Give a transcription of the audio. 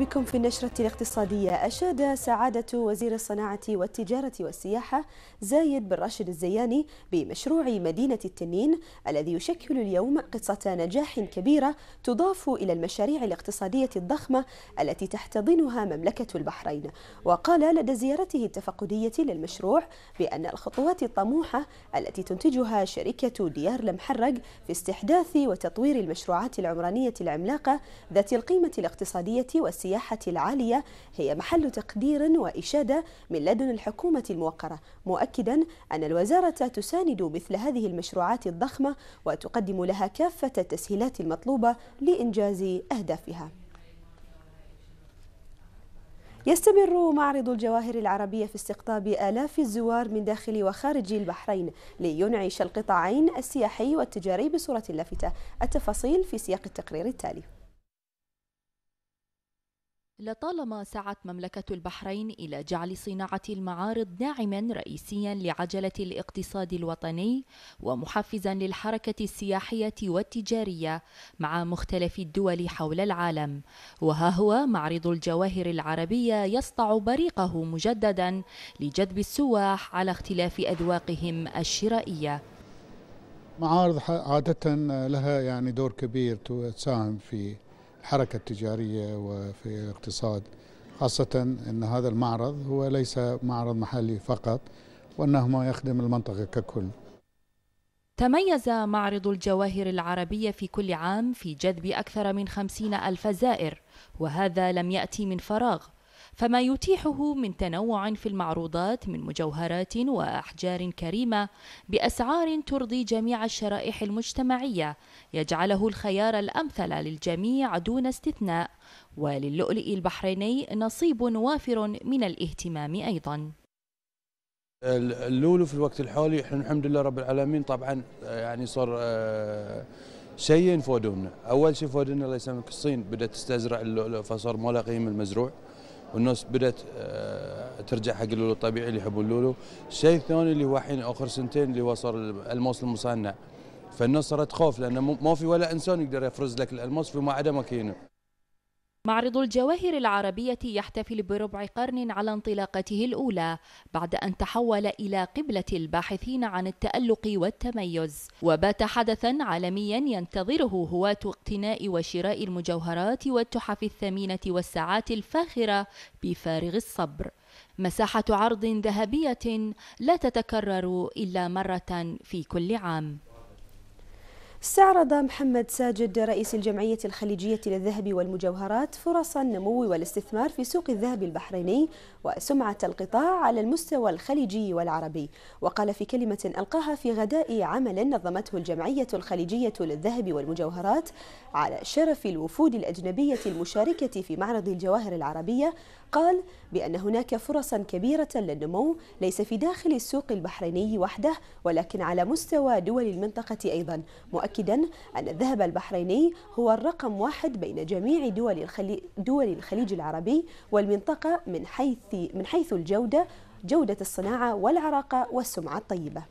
بكم في النشرة الاقتصادية. أشاد سعادة وزير الصناعة والتجارة والسياحة زايد بن راشد الزياني بمشروع مدينة التنين الذي يشكل اليوم قصة نجاح كبيرة تضاف إلى المشاريع الاقتصادية الضخمة التي تحتضنها مملكة البحرين. وقال لدى زيارته التفقدية للمشروع بأن الخطوات الطموحة التي تنتجها شركة ديار المحرق في استحداث وتطوير المشروعات العمرانية العملاقة ذات القيمة الاقتصادية والسياحة العالية هي محل تقدير وإشادة من لدن الحكومة الموقرة مؤكدا أن الوزارة تساند مثل هذه المشروعات الضخمة وتقدم لها كافة التسهيلات المطلوبة لإنجاز أهدافها. يستمر معرض الجواهر العربية في استقطاب آلاف الزوار من داخل وخارج البحرين لينعش القطاعين السياحي والتجاري بصورة لافتة. التفاصيل في سياق التقرير التالي. لطالما سعت مملكة البحرين إلى جعل صناعة المعارض داعما رئيسيا لعجلة الاقتصاد الوطني ومحفزا للحركة السياحية والتجارية مع مختلف الدول حول العالم. وها هو معرض الجواهر العربية يسطع بريقه مجددا لجذب السواح على اختلاف أذواقهم الشرائية. معارض عادة لها يعني دور كبير تساهم في الحركة التجارية وفي الاقتصاد خاصة أن هذا المعرض هو ليس معرض محلي فقط وأنه يخدم المنطقة ككل. تميز معرض الجواهر العربية في كل عام في جذب أكثر من خمسين ألف زائر وهذا لم يأتي من فراغ. فما يتيحه من تنوع في المعروضات من مجوهرات وأحجار كريمة بأسعار ترضي جميع الشرائح المجتمعية يجعله الخيار الأمثل للجميع دون استثناء. وللؤلؤ البحريني نصيب وافر من الاهتمام أيضا. اللولو في الوقت الحالي إحنا الحمد لله رب العالمين طبعا يعني صار شيء يفودونا أول شيء فودونا الله يسلمك الصين بدأت تستزرع اللؤلؤ فصار ما له قيمه المزروع. والناس بدأت آه، ترجع حق اللولو الطبيعي اللي يحبون اللولو. الشيء الثاني اللي هو الحين آخر سنتين اللي هو صار الالماس المصنع. فالناس صارت تخاف لأن ما في ولا إنسان يقدر يفرز لك الألماس فيما عدا ماكينة. معرض الجواهر العربية يحتفل بربع قرن على انطلاقته الأولى بعد أن تحول إلى قبلة الباحثين عن التألق والتميز. وبات حدثا عالميا ينتظره هواة اقتناء وشراء المجوهرات والتحف الثمينة والساعات الفاخرة بفارغ الصبر. مساحة عرض ذهبية لا تتكرر إلا مرة في كل عام. استعرض محمد ساجد رئيس الجمعية الخليجية للذهب والمجوهرات فرص النمو والاستثمار في سوق الذهب البحريني وسمعة القطاع على المستوى الخليجي والعربي. وقال في كلمة ألقاها في غداء عمل نظمته الجمعية الخليجية للذهب والمجوهرات على شرف الوفود الأجنبية المشاركة في معرض الجواهر العربية قال بأن هناك فرصا كبيرة للنمو ليس في داخل السوق البحريني وحده ولكن على مستوى دول المنطقة أيضا مؤكدا أن الذهب البحريني هو الرقم واحد بين جميع دول الخليج, دول الخليج العربي والمنطقة من حيث, من حيث الجودة جودة الصناعة والعراقة والسمعة الطيبة.